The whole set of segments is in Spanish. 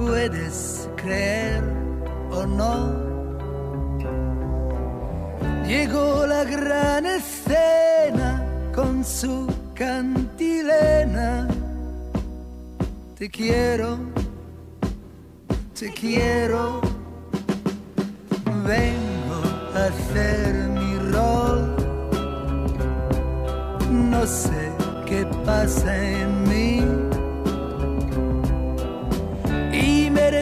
puedes creer o no. Llegó la gran escena con su cantilena. Te quiero, te quiero. Vengo a hacer mi rol. No sé qué pasa en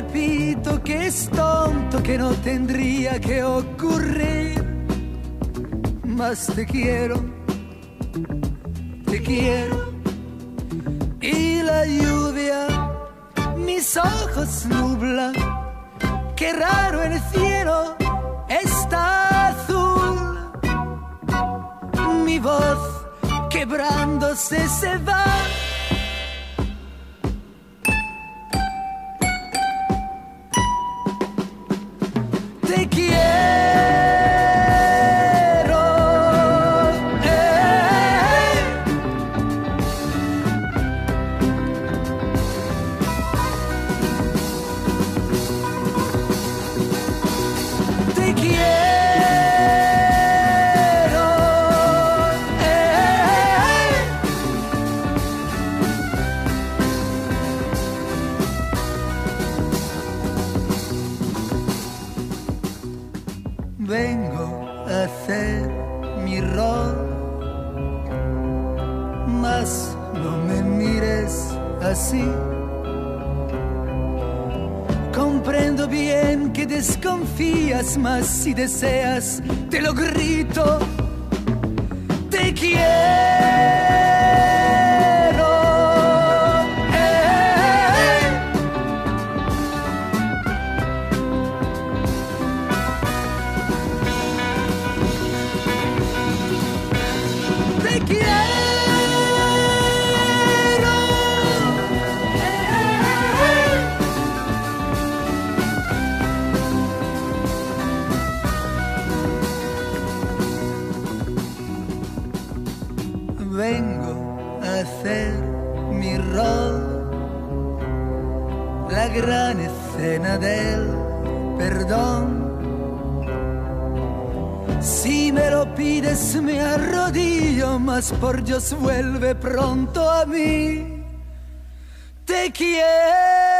repito que es tonto, que no tendría que ocurrir. Más te quiero, te quiero. Y la lluvia mis ojos nubla. Qué raro el cielo está azul. Mi voz quebrándose se va. Mi rol, mas no me mires así. Comprendo bien que desconfías, mas si deseas, te lo grito. Te quiero. Vengo a hacer mi rol, la gran escena del perdón. Si me lo pides me arrodillo, mas por Dios vuelve pronto a mí. Te quiero.